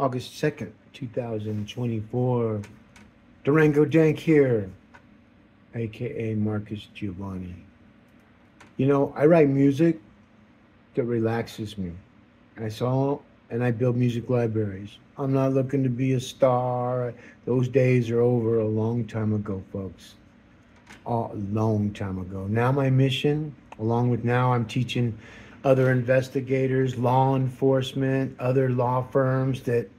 August 2nd, 2024. Durango Dank here, aka Marcus Giovanni. You know, I write music that relaxes me. I saw and I build music libraries. I'm not looking to be a star. Those days are over a long time ago, folks. A long time ago. Now, my mission, along with now, I'm teaching other investigators, law enforcement, other law firms that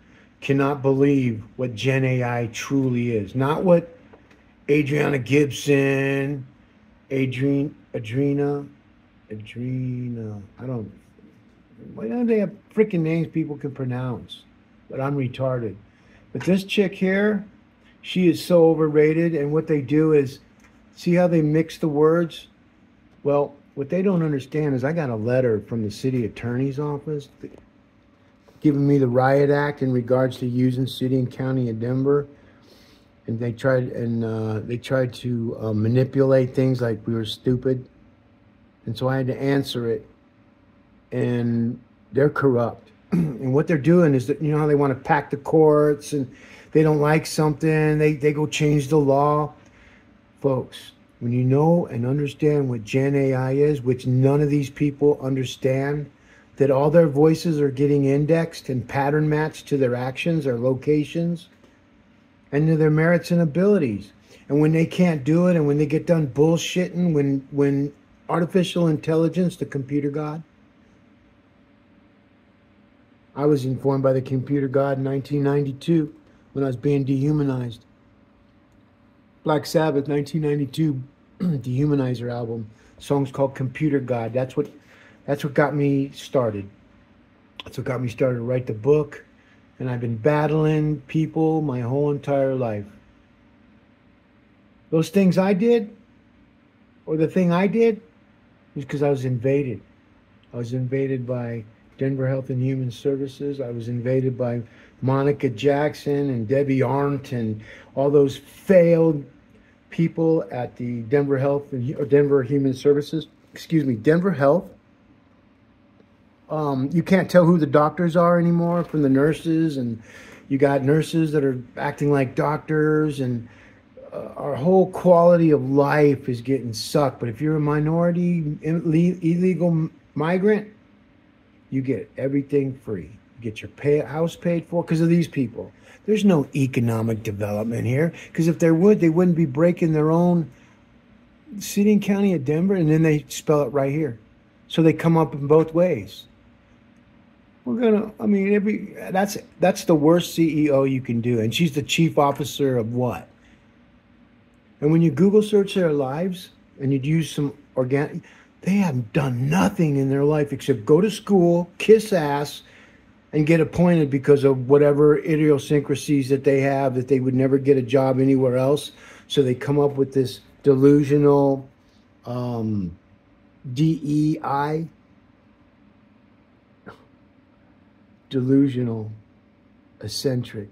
cannot believe what Gen AI truly is. Not what Adriana Gibson, Adrian, Adrena, Adrena, I don't, why don't they have freaking names people can pronounce? But I'm retarded. But this chick here, she is so overrated. And what they do is, see how they mix the words? Well, what they don't understand is I got a letter from the city attorney's office giving me the riot act in regards to using city and county of Denver. And they tried and uh, they tried to uh, manipulate things like we were stupid. And so I had to answer it. And they're corrupt. and what they're doing is that, you know how they want to pack the courts and they don't like something, they, they go change the law. Folks, when you know and understand what Gen AI is, which none of these people understand, that all their voices are getting indexed and pattern matched to their actions, their locations, and to their merits and abilities. And when they can't do it, and when they get done bullshitting, when when artificial intelligence, the computer god, I was informed by the computer god in 1992 when I was being dehumanized. Black Sabbath, 1992, Dehumanizer album. Song's called Computer God. That's what, that's what got me started. That's what got me started to write the book. And I've been battling people my whole entire life. Those things I did, or the thing I did, was because I was invaded. I was invaded by Denver Health and Human Services. I was invaded by Monica Jackson and Debbie Arndt and all those failed people at the Denver Health and or Denver Human Services. Excuse me, Denver Health. Um, you can't tell who the doctors are anymore from the nurses, and you got nurses that are acting like doctors, and uh, our whole quality of life is getting sucked. But if you're a minority illegal migrant, you get everything free. Get your pay, house paid for because of these people. There's no economic development here because if there would, they wouldn't be breaking their own city and county of Denver, and then they spell it right here. So they come up in both ways. We're gonna. I mean, every that's that's the worst CEO you can do, and she's the chief officer of what? And when you Google search their lives and you'd use some organic, they haven't done nothing in their life except go to school, kiss ass, and get appointed because of whatever idiosyncrasies that they have that they would never get a job anywhere else. So they come up with this delusional um, DEI, delusional, eccentric